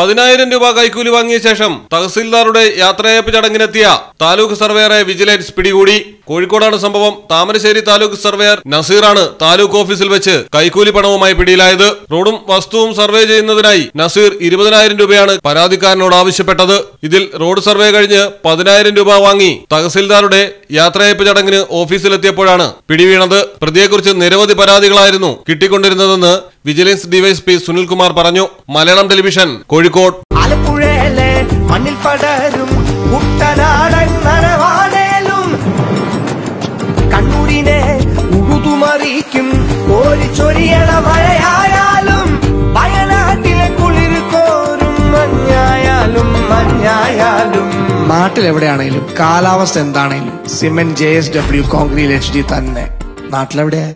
പതിനായിരം രൂപ കൈക്കൂലി വാങ്ങിയ ശേഷം തഹസിൽദാറുടെ യാത്രയയപ്പ് ചടങ്ങിനെത്തിയ താലൂക്ക് സർവേയറെ വിജിലൻസ് പിടികൂടി. കോഴിക്കോടാണ് സംഭവം. താമരശ്ശേരി താലൂക്ക് സർവേയർ നസീറാണ് താലൂക്ക് ഓഫീസിൽ വെച്ച് കൈക്കൂലി പണവുമായി പിടിയിലായത്. റോഡും വസ്തുവും സർവേ ചെയ്യുന്നതിനായി നസീർ ഇരുപതിനായിരം രൂപയാണ് പരാതിക്കാരനോട് ആവശ്യപ്പെട്ടത്. ഇതിൽ റോഡ് സർവേ കഴിഞ്ഞ് പതിനായിരം രൂപ വാങ്ങി തഹസിൽദാറുടെ യാത്രയയപ്പ് ചടങ്ങിന് ഓഫീസിലെത്തിയപ്പോഴാണ് പിടിവീണത്. പ്രതിയെക്കുറിച്ച് നിരവധി പരാതികളായിരുന്നു കിട്ടിക്കൊണ്ടിരുന്നതെന്ന് വിജിലൻസ് ഡിവൈഎസ്പി സുനിൽകുമാർ പറഞ്ഞു. മലയാളം ടെലിവിഷൻ കോഴിക്കോട്. ആലപ്പുഴയിലെ മണ്ണിൽ പടരും കുട്ടനാടൻ നനവാടേലും കണ്ണൂരിനെ ഉഴുതുമറിക്കും കോരിച്ചൊരിയണ മഴയായാലും വയനാട്ടിലെ കുളിർ കോരും മഞ്ഞായാലും മഞ്ഞായാലും. നാട്ടിൽ എവിടെയാണെങ്കിലും കാലാവസ്ഥ എന്താണെങ്കിലും cement J S W concrete H D തന്നെ. നാട്ടിലെവിടെയാ